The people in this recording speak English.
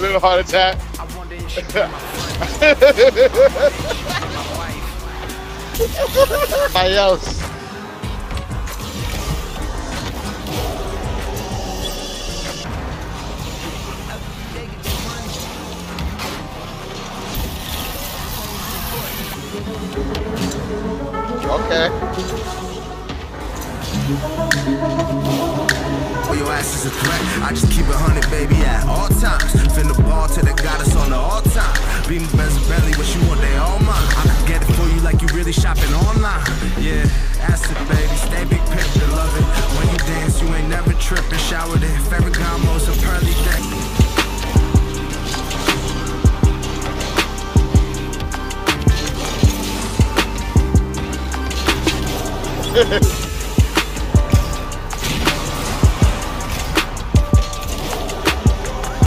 Little heart attack. My else. Okay. Oh, your ass is a threat. I just keep it hundred, baby, at all times. You really shopping online. Yeah, acid, baby, stay big picture, love it. When you dance, you ain't never tripping. Showered in Ferragamo's a pearly day.